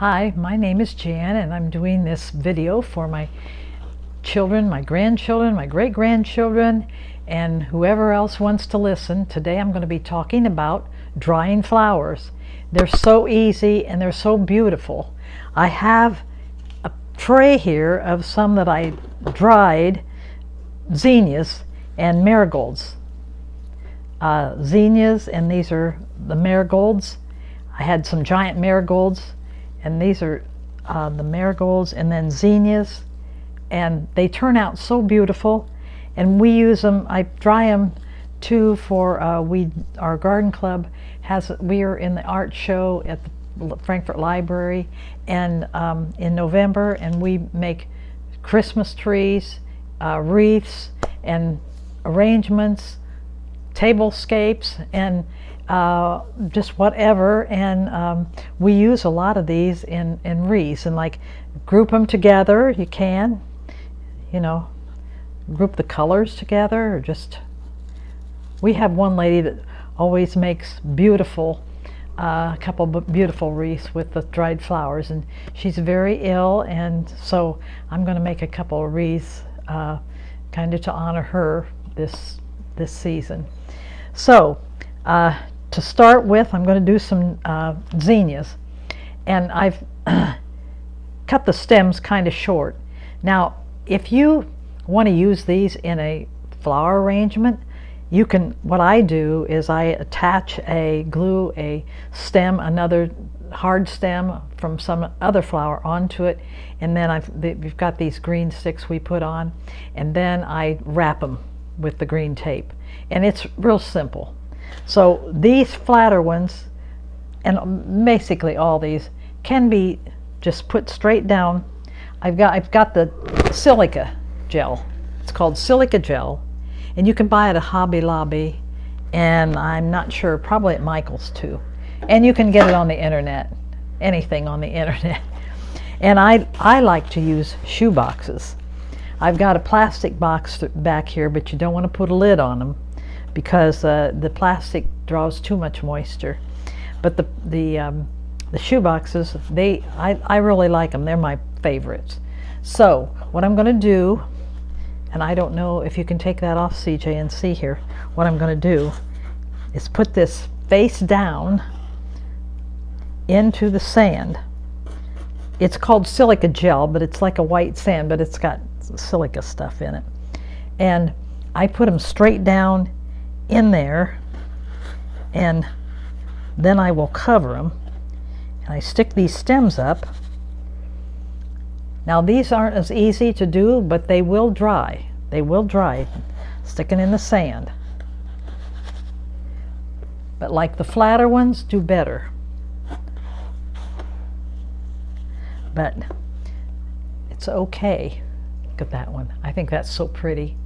Hi, my name is Jan and I'm doing this video for my children, my grandchildren, my great-grandchildren, and whoever else wants to listen. Today I'm going to be talking about drying flowers. They're so easy and they're so beautiful. I have a tray here of some that I dried zinnias and marigolds. Uh, zinnias and these are the marigolds. I had some giant marigolds and these are uh, the marigolds and then zinnias. And they turn out so beautiful. And we use them I dry them too for uh, we our garden club has we are in the art show at the Frankfurt Library and um, in November. And we make Christmas trees uh, wreaths and arrangements tablescapes and uh, just whatever. And um, we use a lot of these in, in wreaths and like group them together. You can, you know, group the colors together or just. We have one lady that always makes beautiful, a uh, couple beautiful wreaths with the dried flowers, and she's very ill, and so I'm going to make a couple of wreaths, uh, kind of to honor her this this season. So, uh, to start with, I'm going to do some uh, zinnias. And I've cut the stems kind of short. Now, if you want to use these in a flower arrangement, you can, what I do is I attach a, glue a stem, another hard stem from some other flower onto it, and then I've, we've got these green sticks we put on, and then I wrap them with the green tape. And it's real simple. So these flatter ones, and basically all these, can be just put straight down. I've got, I've got the silica gel. It's called silica gel, and you can buy it at Hobby Lobby, and I'm not sure, probably at Michael's too. And you can get it on the internet, anything on the internet. And I, I like to use shoe boxes. I've got a plastic box back here, but you don't want to put a lid on them because uh, the plastic draws too much moisture. But the the um, the shoe boxes, they I, I really like them. They're my favorites. So what I'm going to do, and I don't know if you can take that off, CJ, and see here. What I'm going to do is put this face down into the sand. It's called silica gel, but it's like a white sand, but it's got silica stuff in it. And I put them straight down in there and then I will cover them and I stick these stems up. Now these aren't as easy to do but they will dry. They will dry sticking in the sand. But like the flatter ones do better. But it's okay. Look at that one. I think that's so pretty.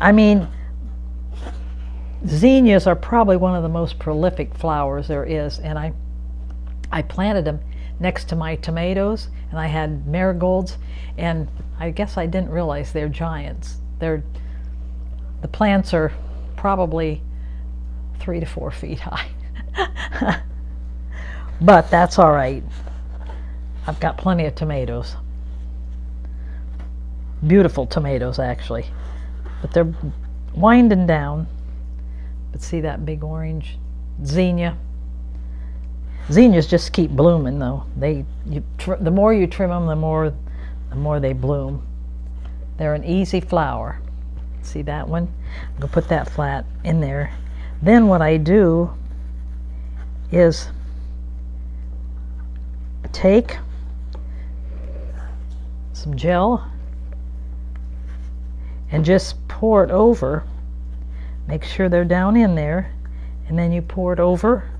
I mean Zinnias are probably one of the most prolific flowers there is, and I, I planted them next to my tomatoes, and I had marigolds, and I guess I didn't realize they're giants. They're, the plants are probably three to four feet high. but that's all right. I've got plenty of tomatoes. Beautiful tomatoes, actually. But they're winding down. But see that big orange zinnia? Zinnias just keep blooming though. They, you the more you trim them, the more, the more they bloom. They're an easy flower. See that one? I'm gonna put that flat in there. Then what I do is take some gel and just pour it over Make sure they're down in there. And then you pour it over.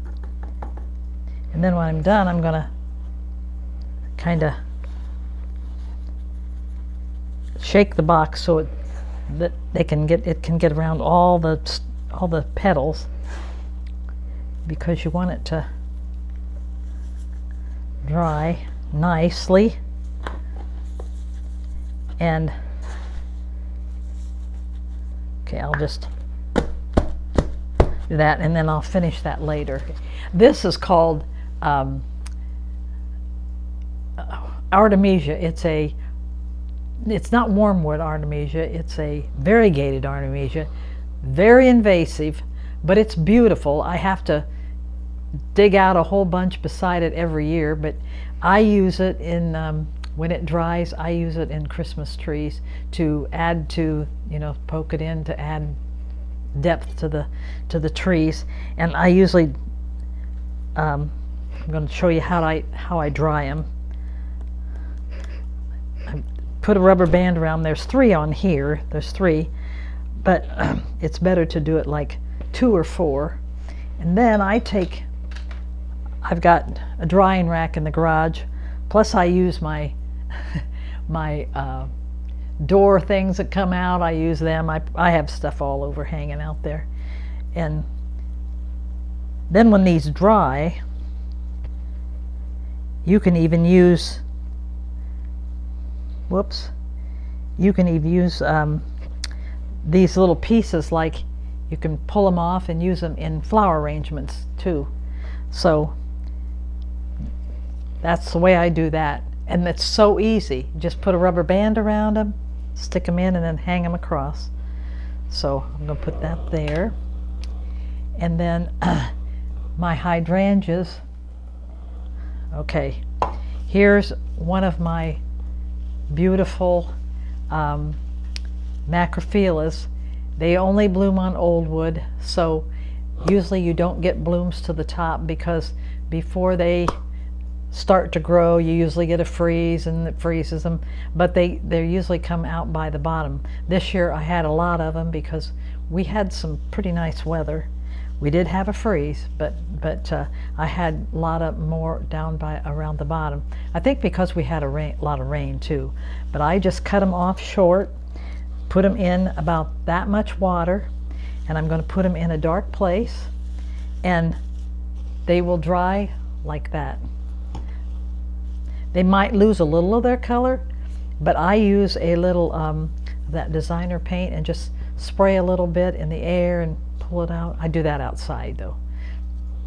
And then when I'm done, I'm going to kind of shake the box so it, that they can get it can get around all the all the petals because you want it to dry nicely and okay I'll just that and then I'll finish that later. This is called um, artemisia. It's a it's not wormwood artemisia. It's a variegated artemisia, very invasive, but it's beautiful. I have to dig out a whole bunch beside it every year, but I use it in um, when it dries. I use it in Christmas trees to add to you know poke it in to add depth to the to the trees, and I usually um, I'm going to show you how I how I dry them. I put a rubber band around. There's three on here. There's three, but it's better to do it like two or four. And then I take I've got a drying rack in the garage. Plus, I use my my uh, door things that come out. I use them. I I have stuff all over hanging out there, and then when these dry, you can even use. Whoops. You can even use um, these little pieces like you can pull them off and use them in flower arrangements too. So that's the way I do that. And it's so easy. Just put a rubber band around them, stick them in, and then hang them across. So I'm going to put that there. And then uh, my hydrangeas. Okay, here's one of my beautiful um. They only bloom on old wood, so usually you don't get blooms to the top because before they start to grow you usually get a freeze and it freezes them but they they usually come out by the bottom. This year I had a lot of them because we had some pretty nice weather. We did have a freeze but but uh, I had a lot of more down by around the bottom. I think because we had a rain, lot of rain too but I just cut them off short put them in about that much water and I'm going to put them in a dark place and they will dry like that they might lose a little of their color, but I use a little um, that designer paint and just spray a little bit in the air and pull it out. I do that outside though.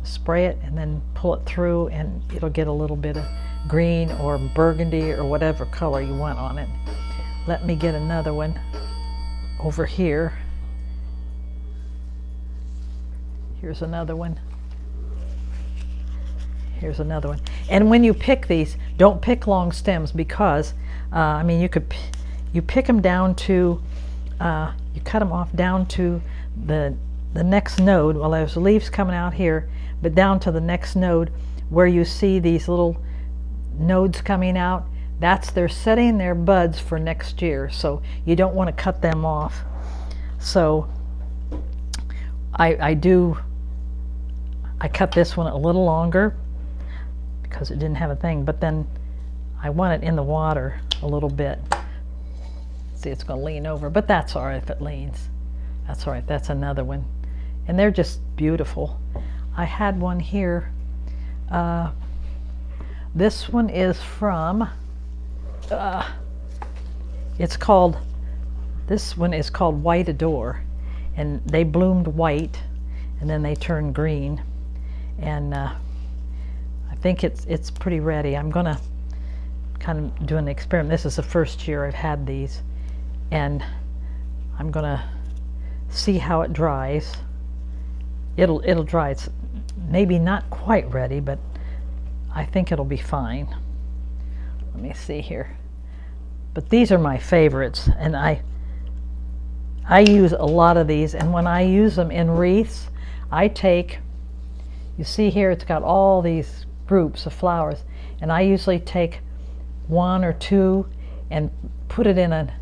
Spray it and then pull it through and it'll get a little bit of green or burgundy or whatever color you want on it. Let me get another one over here. Here's another one. Here's another one. And when you pick these, don't pick long stems because, uh, I mean, you could, you pick them down to, uh, you cut them off down to the, the next node. Well, there's leaves coming out here, but down to the next node where you see these little nodes coming out. That's, they're setting their buds for next year. So you don't want to cut them off. So I, I do, I cut this one a little longer because it didn't have a thing. But then I want it in the water a little bit. See, it's going to lean over, but that's all right if it leans. That's all right. That's another one. And they're just beautiful. I had one here. Uh, this one is from, uh, it's called, this one is called White Adore. And they bloomed white and then they turned green. And uh, think it's it's pretty ready. I'm gonna kind of do an experiment. This is the first year I've had these and I'm gonna see how it dries. It'll it'll dry. It's maybe not quite ready, but I think it'll be fine. Let me see here. But these are my favorites and I I use a lot of these and when I use them in wreaths, I take you see here it's got all these groups of flowers. And I usually take one or two and put it in a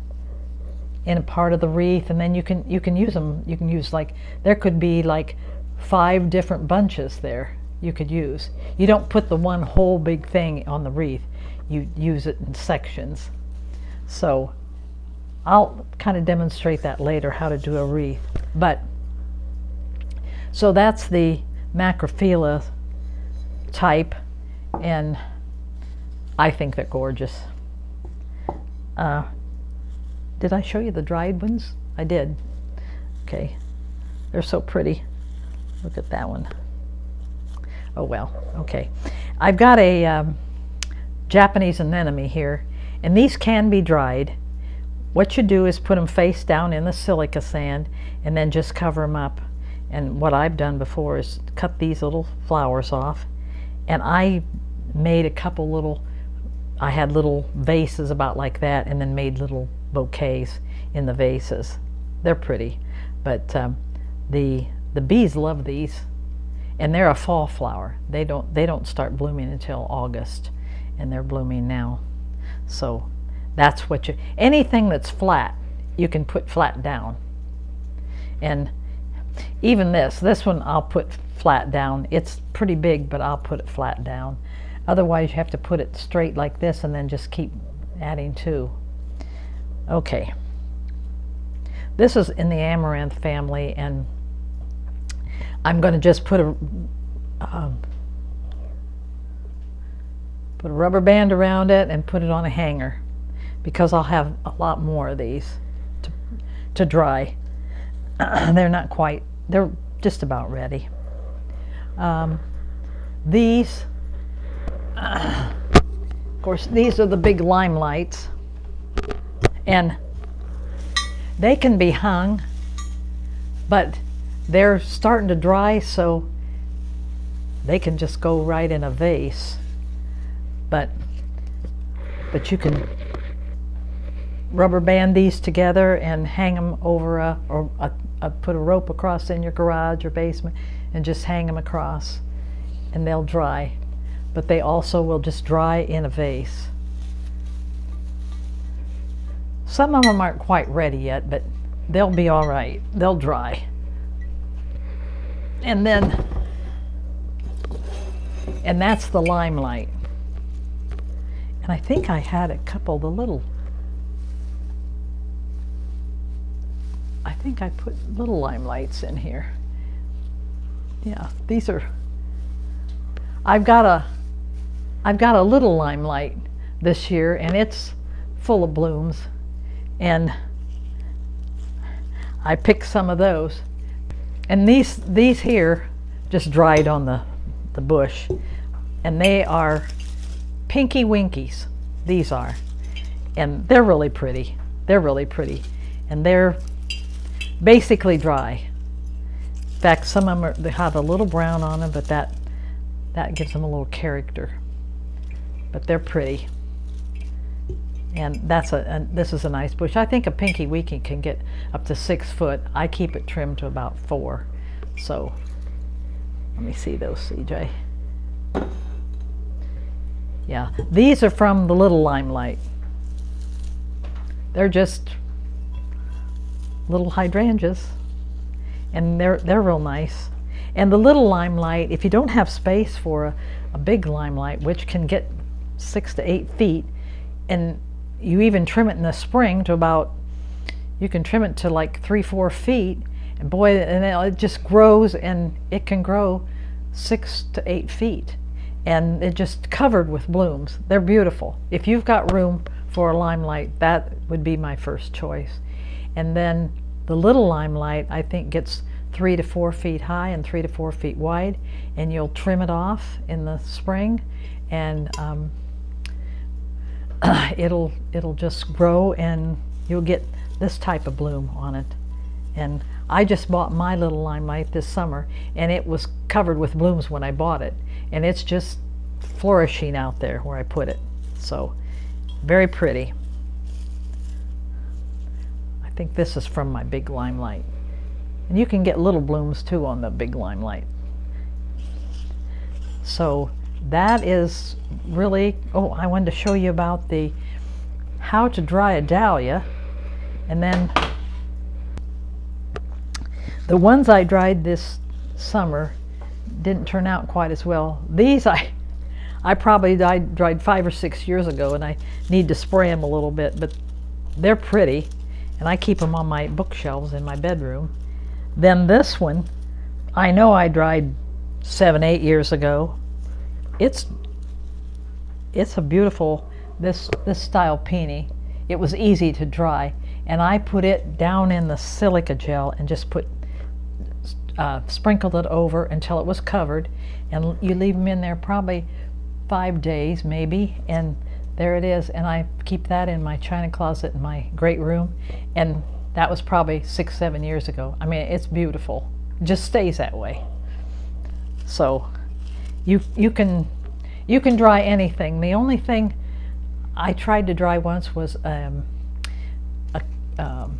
in a part of the wreath. And then you can you can use them you can use like there could be like five different bunches there you could use. You don't put the one whole big thing on the wreath. You use it in sections. So I'll kind of demonstrate that later how to do a wreath. But so that's the macrophylla type, and I think they're gorgeous. Uh, did I show you the dried ones? I did. Okay, they're so pretty. Look at that one. Oh well, okay. I've got a um, Japanese anemone here, and these can be dried. What you do is put them face down in the silica sand and then just cover them up. And what I've done before is cut these little flowers off, and I made a couple little, I had little vases about like that, and then made little bouquets in the vases. They're pretty, but um, the the bees love these and they're a fall flower. They don't they don't start blooming until August, and they're blooming now. So that's what you anything that's flat you can put flat down. And even this, this one I'll put flat down. It's pretty big, but I'll put it flat down. Otherwise, you have to put it straight like this and then just keep adding to. Okay. This is in the amaranth family, and I'm going to just put a um, put a rubber band around it and put it on a hanger because I'll have a lot more of these to, to dry. they're not quite, they're just about ready. Um, these, uh, of course, these are the big limelights. And they can be hung, but they're starting to dry so they can just go right in a vase. But but you can rubber band these together and hang them over a or a, a, put a rope across in your garage or basement and just hang them across and they'll dry but they also will just dry in a vase some of them aren't quite ready yet but they'll be all right they'll dry and then, and that's the limelight. And I think I had a couple the little, I think I put little limelights in here. Yeah, these are, I've got a, I've got a little limelight this year and it's full of blooms and I picked some of those and these, these here just dried on the, the bush. And they are pinky winkies. These are. And they're really pretty. They're really pretty. And they're basically dry. In fact, some of them are, they have a little brown on them, but that, that gives them a little character. But they're pretty and that's a, a, this is a nice bush. I think a pinky winky can get up to six foot. I keep it trimmed to about four. So let me see those, CJ. Yeah, these are from the little limelight. They're just little hydrangeas, and they're they're real nice. And the little limelight, if you don't have space for a, a big limelight, which can get six to eight feet, and you even trim it in the spring to about, you can trim it to like three, four feet, and boy, and it just grows and it can grow six to eight feet. And it just covered with blooms. They're beautiful. If you've got room for a limelight, that would be my first choice. And then the little limelight, I think, gets three to four feet high and three to four feet wide, and you'll trim it off in the spring, and um, it'll it'll just grow and you'll get this type of bloom on it. And I just bought my little limelight this summer and it was covered with blooms when I bought it. And it's just flourishing out there where I put it. So very pretty. I think this is from my big limelight. And you can get little blooms too on the big limelight. So that is really, oh, I wanted to show you about the how to dry a dahlia. And then the ones I dried this summer didn't turn out quite as well. These I, I probably dried, dried five or six years ago and I need to spray them a little bit, but they're pretty and I keep them on my bookshelves in my bedroom. Then this one, I know I dried seven, eight years ago it's it's a beautiful this this style peony. It was easy to dry, and I put it down in the silica gel and just put uh, sprinkled it over until it was covered, and you leave them in there probably five days maybe, and there it is. And I keep that in my china closet in my great room. And that was probably six, seven years ago. I mean, it's beautiful. It just stays that way. So you you can you can dry anything. The only thing I tried to dry once was um, a, um,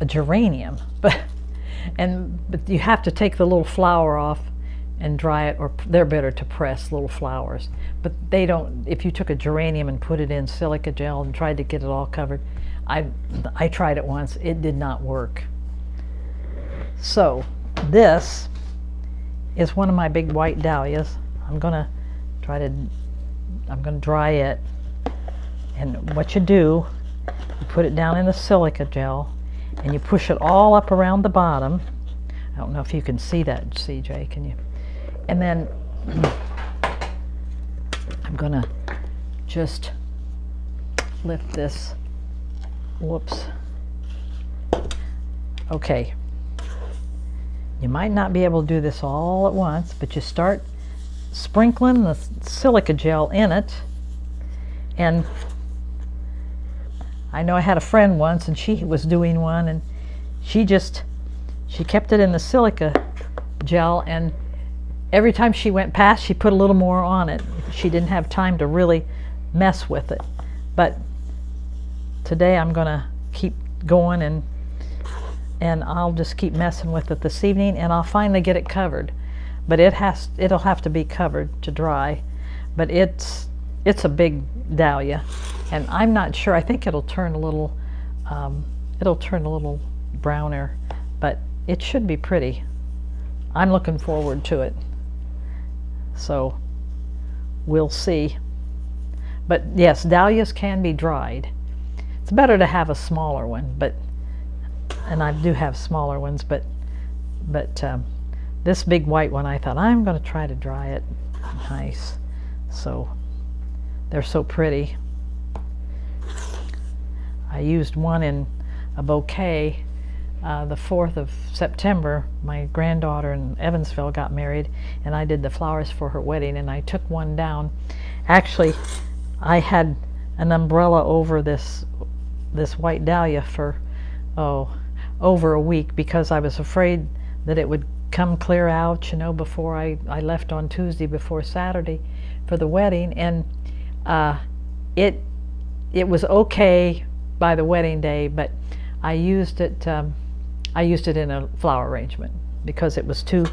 a geranium, but and but you have to take the little flower off and dry it, or they're better to press little flowers. But they don't. If you took a geranium and put it in silica gel and tried to get it all covered, I I tried it once. It did not work. So this is one of my big white dahlias. I'm gonna try to. I'm gonna dry it. And what you do, you put it down in the silica gel and you push it all up around the bottom. I don't know if you can see that, CJ, can you? And then I'm gonna just lift this, whoops. Okay, you might not be able to do this all at once, but you start sprinkling the silica gel in it. And I know I had a friend once and she was doing one and she just she kept it in the silica gel and every time she went past she put a little more on it. She didn't have time to really mess with it. But today I'm going to keep going and and I'll just keep messing with it this evening and I'll finally get it covered. But it has it'll have to be covered to dry. But it's it's a big dahlia and I'm not sure I think it'll turn a little um, it'll turn a little browner but it should be pretty I'm looking forward to it so we'll see. But yes dahlias can be dried. It's better to have a smaller one but and I do have smaller ones but but um, this big white one I thought I'm going to try to dry it. Nice. So they're so pretty. I used one in a bouquet uh, the 4th of September. My granddaughter in Evansville got married, and I did the flowers for her wedding, and I took one down. Actually, I had an umbrella over this this white dahlia for oh over a week because I was afraid that it would come clear out, you know, before I, I left on Tuesday before Saturday for the wedding. And uh, it it was okay by the wedding day, but I used it. Um, I used it in a flower arrangement because it was too.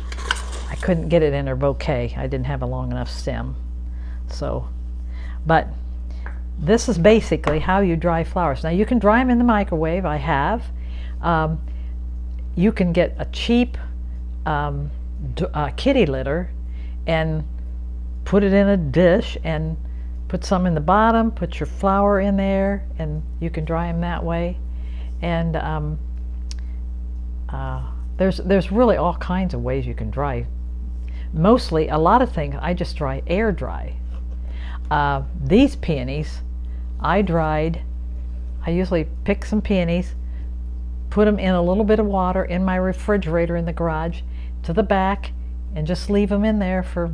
I couldn't get it in a bouquet. I didn't have a long enough stem, so. But this is basically how you dry flowers. Now you can dry them in the microwave. I have. Um, you can get a cheap um, uh, kitty litter and put it in a dish and Put some in the bottom, put your flower in there, and you can dry them that way. And um, uh, there's, there's really all kinds of ways you can dry. Mostly, a lot of things I just dry air dry. Uh, these peonies, I dried, I usually pick some peonies, put them in a little bit of water in my refrigerator in the garage to the back, and just leave them in there for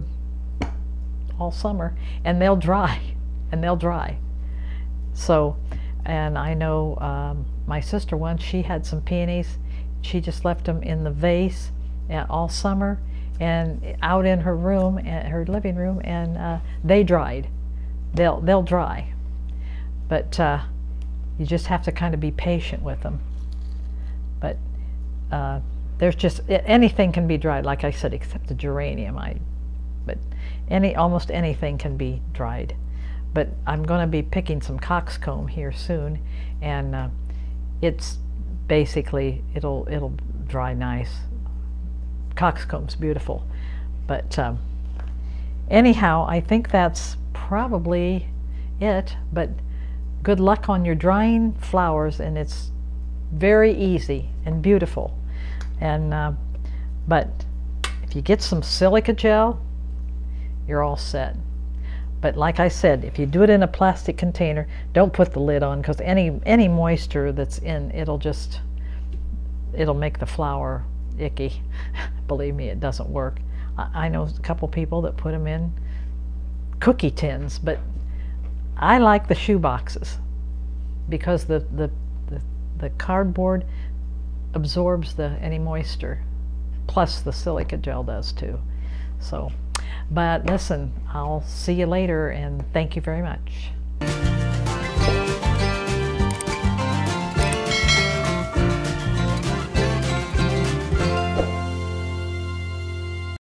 all summer and they'll dry and they'll dry. So, and I know um, my sister once, she had some peonies. She just left them in the vase uh, all summer and out in her room, uh, her living room, and uh, they dried. They'll, they'll dry. But uh, you just have to kind of be patient with them. But uh, there's just, anything can be dried, like I said, except the geranium. I but any almost anything can be dried. But I'm going to be picking some coxcomb here soon, and uh, it's basically it'll it'll dry nice. Coxcomb's beautiful, but um, anyhow, I think that's probably it. But good luck on your drying flowers, and it's very easy and beautiful. And uh, but if you get some silica gel, you're all set. But like I said, if you do it in a plastic container, don't put the lid on because any any moisture that's in, it'll just it'll make the flower icky. Believe me, it doesn't work. I know a couple people that put them in cookie tins, but I like the shoe boxes because the, the, the, the cardboard absorbs the any moisture plus the silica gel does too so but listen, I'll see you later and thank you very much.